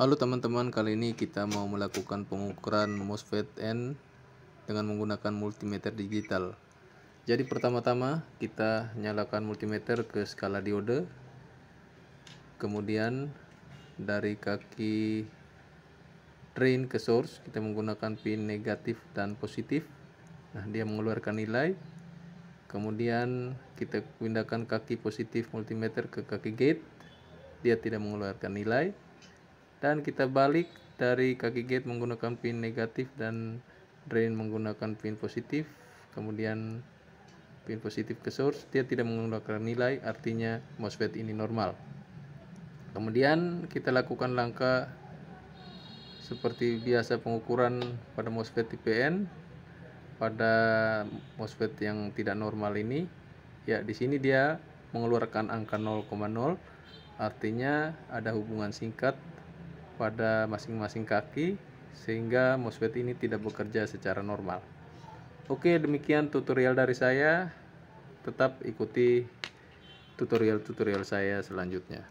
Halo teman-teman, kali ini kita mau melakukan pengukuran MOSFET N dengan menggunakan multimeter digital. Jadi pertama-tama kita nyalakan multimeter ke skala diode. Kemudian dari kaki drain ke source kita menggunakan pin negatif dan positif. Nah, dia mengeluarkan nilai. Kemudian kita pindahkan kaki positif multimeter ke kaki gate. Dia tidak mengeluarkan nilai dan kita balik dari kaki gate menggunakan pin negatif dan drain menggunakan pin positif. Kemudian pin positif ke source dia tidak mengeluarkan nilai artinya MOSFET ini normal. Kemudian kita lakukan langkah seperti biasa pengukuran pada MOSFET tipe N pada MOSFET yang tidak normal ini. Ya di sini dia mengeluarkan angka 0,0 artinya ada hubungan singkat pada masing-masing kaki sehingga MOSFET ini tidak bekerja secara normal. Oke, demikian tutorial dari saya. Tetap ikuti tutorial-tutorial saya selanjutnya.